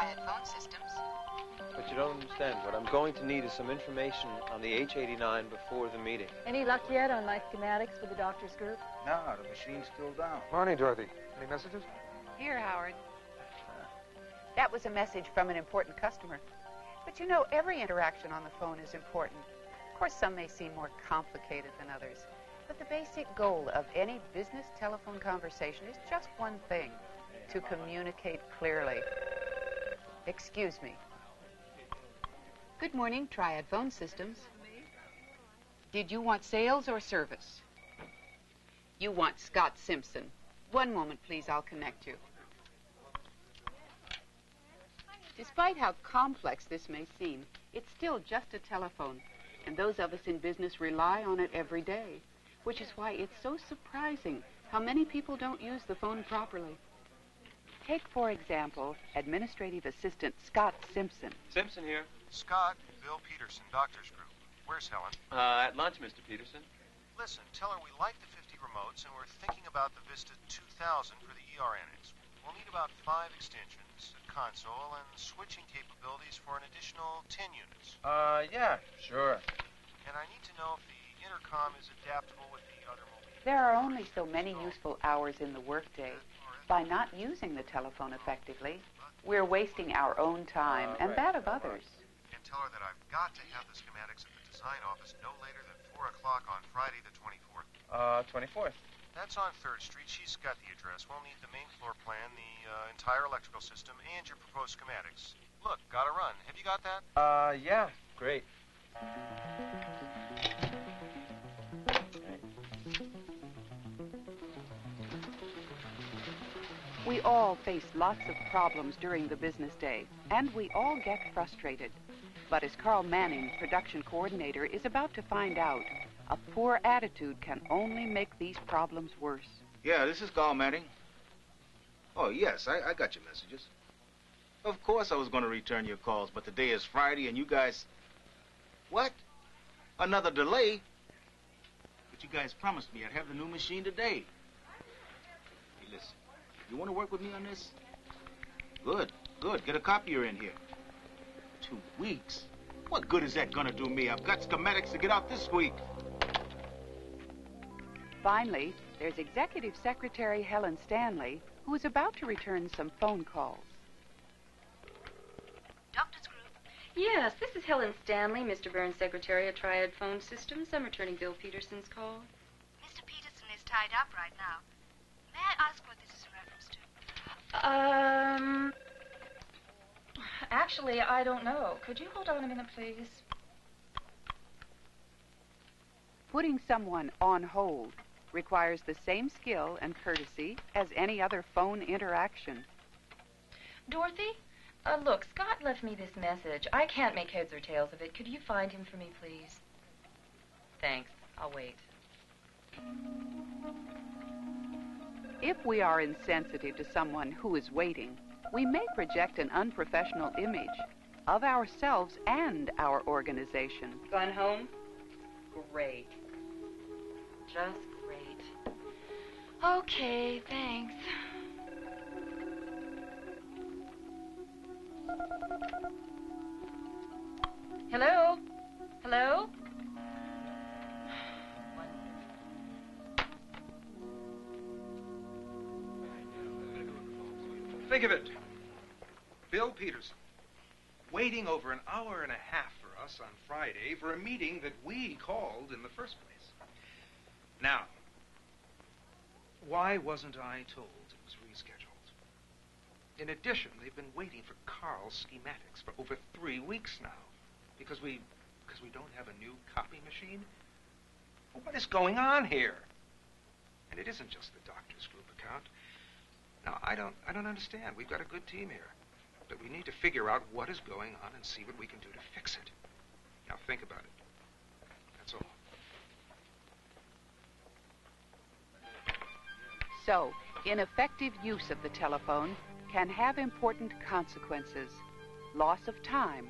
Triad Phone Systems. But you don't understand. What I'm going to need is some information on the H89 before the meeting. Any luck yet on my schematics for the doctor's group? No, the machine's still down. Morning, Dorothy. Any messages? Here, Howard. That was a message from an important customer. But you know, every interaction on the phone is important. Of course, some may seem more complicated than others. But the basic goal of any business telephone conversation is just one thing to communicate clearly. Excuse me. Good morning, Triad Phone Systems. Did you want sales or service? You want Scott Simpson. One moment, please. I'll connect you. Despite how complex this may seem, it's still just a telephone, and those of us in business rely on it every day, which is why it's so surprising how many people don't use the phone properly. Take, for example, Administrative Assistant Scott Simpson. Simpson here. Scott, Bill Peterson, Doctors Group. Where's Helen? Uh, at lunch, Mr. Peterson. Listen, tell her we like the 50 remotes and we're thinking about the Vista 2000 for the ER Annex. We'll need about five extensions, a console, and switching capabilities for an additional 10 units. Uh, yeah, sure. And I need to know if the intercom is adaptable with the other mobile. There are only so many useful hours in the workday. By not using the telephone effectively, we're wasting our own time and that of others. And tell her that I've got to have the schematics at the design office no later than 4 o'clock on Friday the 24th. Uh, 24th. That's on 3rd Street. She's got the address. We'll need the main floor plan, the uh, entire electrical system, and your proposed schematics. Look, gotta run. Have you got that? Uh, yeah, great. We all face lots of problems during the business day, and we all get frustrated. But as Carl Manning, production coordinator, is about to find out, a poor attitude can only make these problems worse. Yeah, this is Carl Manning. Oh, yes, I, I got your messages. Of course I was going to return your calls, but today is Friday and you guys. What? Another delay? But you guys promised me I'd have the new machine today. Hey, listen, you want to work with me on this? Good, good. Get a copier in here. Two weeks? What good is that going to do me? I've got schematics to get out this week. Finally, there's Executive Secretary Helen Stanley, who is about to return some phone calls. Doctor's Group. Yes, this is Helen Stanley, Mr. Burns' secretary at Triad Phone Systems. I'm returning Bill Peterson's call. Mr. Peterson is tied up right now. May I ask what this is in reference to? Um. Actually, I don't know. Could you hold on a minute, please? Putting someone on hold requires the same skill and courtesy as any other phone interaction. Dorothy? Uh, look, Scott left me this message. I can't make heads or tails of it. Could you find him for me, please? Thanks. I'll wait. If we are insensitive to someone who is waiting, we may project an unprofessional image of ourselves and our organization. Gone home? Great. Just great. Okay, thanks. Hello? Hello? Think of it. Bill Peterson. Waiting over an hour and a half for us on Friday for a meeting that we called in the first place. Now, why wasn't I told it was rescheduled? In addition, they've been waiting for Carl's schematics for over three weeks now. Because we because we don't have a new copy machine? Well, what is going on here? And it isn't just the doctor's group account. Now, I don't, I don't understand. We've got a good team here. But we need to figure out what is going on and see what we can do to fix it. Now, think about it. That's all. So, ineffective use of the telephone can have important consequences loss of time.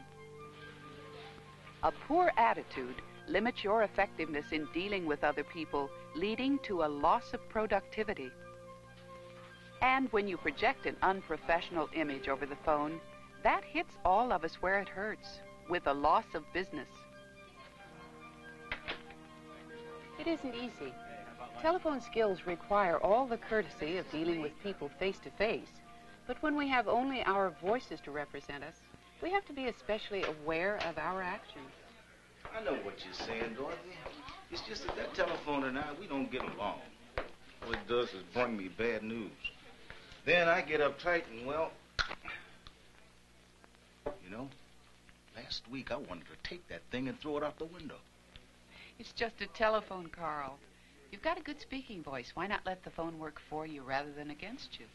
A poor attitude limits your effectiveness in dealing with other people, leading to a loss of productivity. And when you project an unprofessional image over the phone, That hits all of us where it hurts, with a loss of business. It isn't easy. Telephone skills require all the courtesy of dealing with people face to face. But when we have only our voices to represent us, we have to be especially aware of our actions. I know what you're saying, Dorothy. It's just that that telephone and I, we don't get along. All it does is bring me bad news. Then I get uptight and, well, you know, last week I wanted to take that thing and throw it out the window. It's just a telephone, Carl. You've got a good speaking voice. Why not let the phone work for you rather than against you?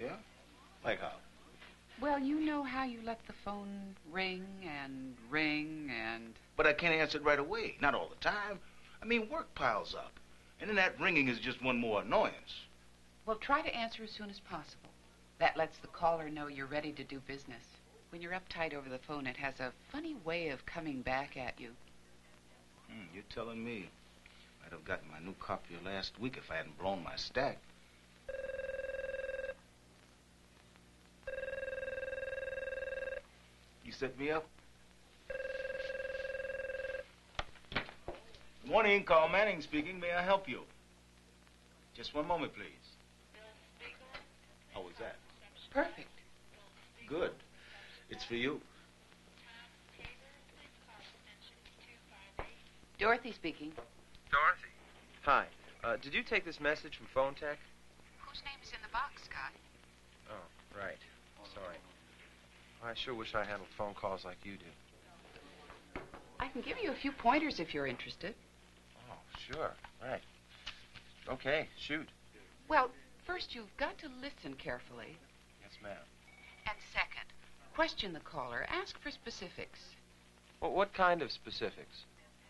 Yeah? Like how? Well, you know how you let the phone ring and ring and. But I can't answer it right away. Not all the time. I mean, work piles up. And then that ringing is just one more annoyance. Well, try to answer as soon as possible. That lets the caller know you're ready to do business. When you're uptight over the phone, it has a funny way of coming back at you. Hmm, you're telling me. I'd have gotten my new copier last week if I hadn't blown my stack. You set me up? Good morning, Carl Manning speaking. May I help you? Just one moment, please. How was that? Perfect. Good. It's for you. Dorothy speaking. Dorothy. Hi. Uh, did you take this message from Phone Tech? Whose name is in the box, Scott? Oh, right. Sorry. I sure wish I handled phone calls like you do. I can give you a few pointers if you're interested. Oh, sure. Right. Okay, shoot. Well, first you've got to listen carefully. Yes, ma'am. And second, question the caller. Ask for specifics. Well, what kind of specifics?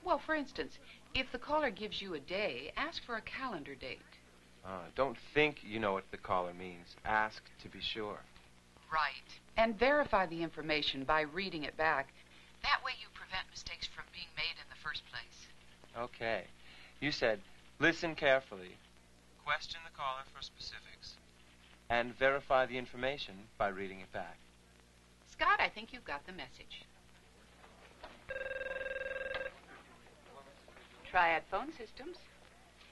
Well, for instance, if the caller gives you a day, ask for a calendar date. Uh, don't think you know what the caller means. Ask to be sure. Right. And verify the information by reading it back. That way you prevent mistakes from being made in the first place. Okay. You said, listen carefully. Question the caller for specifics. And verify the information by reading it back. Scott, I think you've got the message. Triad Phone Systems.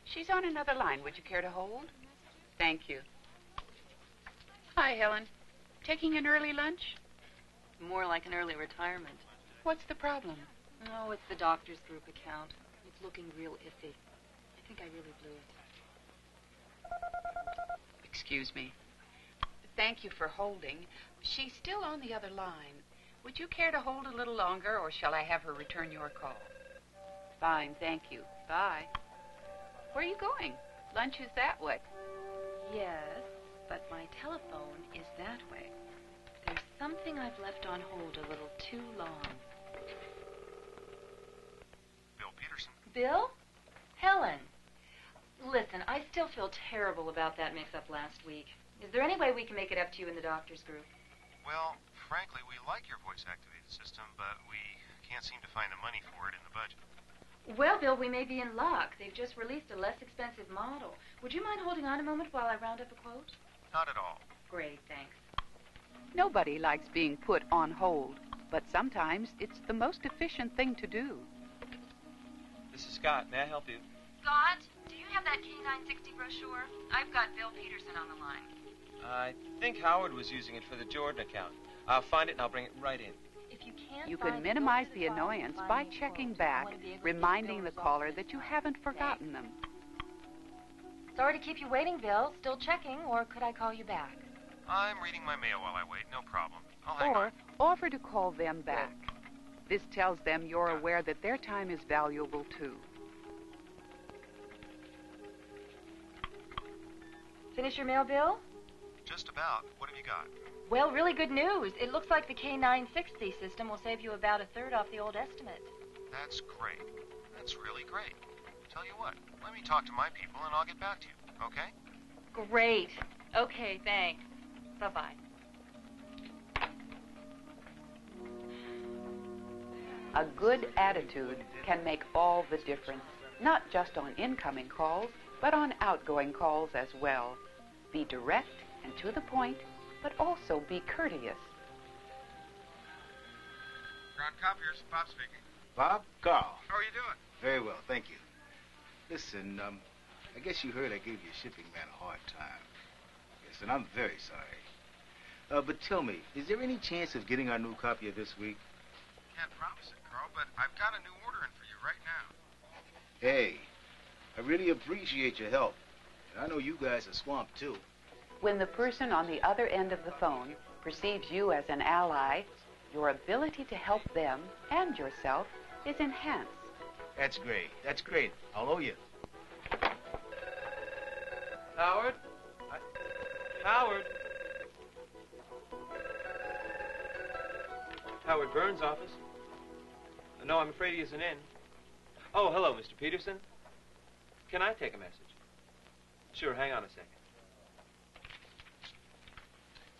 She's on another line. Would you care to hold? Thank you. Hi, Helen. Taking an early lunch? More like an early retirement. What's the problem? Oh, it's the doctor's group account. It's looking real iffy. I think I really blew it. Excuse me. Thank you for holding. She's still on the other line. Would you care to hold a little longer, or shall I have her return your call? Fine, thank you. Bye. Where are you going? Lunch is that way. Yes, but my telephone is that way. There's something I've left on hold a little too long. Bill Peterson. Bill? Helen. Listen, I still feel terrible about that mix-up last week. Is there any way we can make it up to you in the doctor's group? Well, frankly, we like your voice activated system, but we can't seem to find the money for it in the budget. Well, Bill, we may be in luck. They've just released a less expensive model. Would you mind holding on a moment while I round up a quote? Not at all. Great, thanks. Nobody likes being put on hold, but sometimes it's the most efficient thing to do. This is Scott. May I help you? Scott, do you have that K960 brochure? I've got Bill Peterson on the line. I think Howard was using it for the Jordan account. I'll find it and I'll bring it right in. If you can't You can minimize the annoyance by checking back, wanna be able to get reminding the caller that you haven't forgotten them. Sorry to keep you waiting, Bill. Still checking, or could I call you back? I'm reading my mail while I wait. No problem. I'll hang Or on. offer to call them back. This tells them you're aware that their time is valuable too. Finish your mail, Bill? Just about. What have you got? Well, really good news. It looks like the K960 system will save you about a third off the old estimate. That's great. That's really great. Tell you what, let me talk to my people and I'll get back to you, okay? Great. Okay, thanks. Bye-bye. A good attitude can make all the difference, not just on incoming calls, but on outgoing calls as well. Be direct and to the point, but also be courteous. Crown Copiers. Bob speaking. Bob? Carl. How are you doing? Very well, thank you. Listen, um, I guess you heard I gave your shipping man a hard time. Yes, and I'm very sorry. Uh, but tell me, is there any chance of getting our new copier this week? Can't promise it, Carl, but I've got a new order in for you right now. Hey, I really appreciate your help. And I know you guys are swamped, too. When the person on the other end of the phone perceives you as an ally, your ability to help them and yourself is enhanced. That's great. That's great. I'll owe you. Howard? I... Howard? Howard Burns' office? No, I'm afraid he isn't in. Oh, hello, Mr. Peterson. Can I take a message? Sure, hang on a second.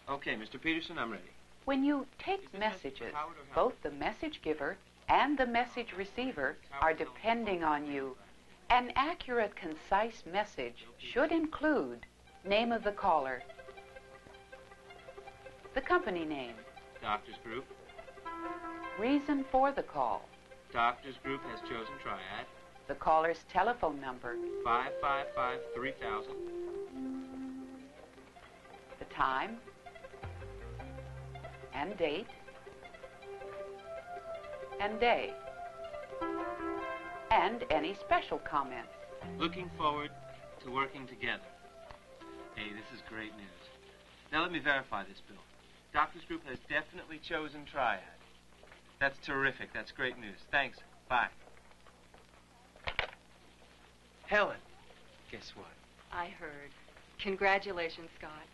Okay, Mr. Peterson, I'm ready. When you take messages, both the message giver and the message receiver are depending on you. An accurate, concise message should include name of the caller, the company name, Doctors Group. reason for the call, Doctors Group has chosen Triad. the caller's telephone number, 555 3000. the time and date and day, and any special comments. Looking forward to working together. Hey, this is great news. Now let me verify this, Bill. Doctors Group has definitely chosen Triad. That's terrific. That's great news. Thanks. Bye. Helen, guess what? I heard. Congratulations, Scott.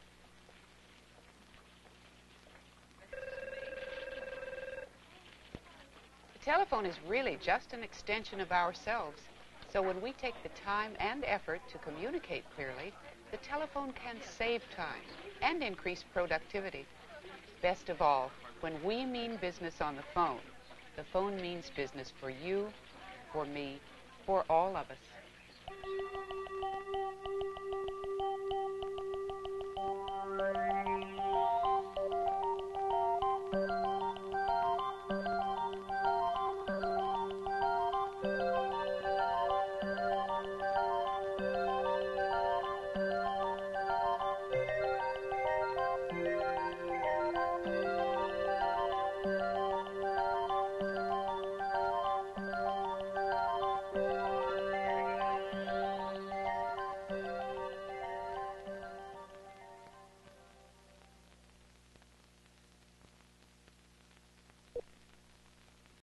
Telephone is really just an extension of ourselves. So when we take the time and effort to communicate clearly, the telephone can save time and increase productivity. Best of all, when we mean business on the phone, the phone means business for you, for me, for all of us.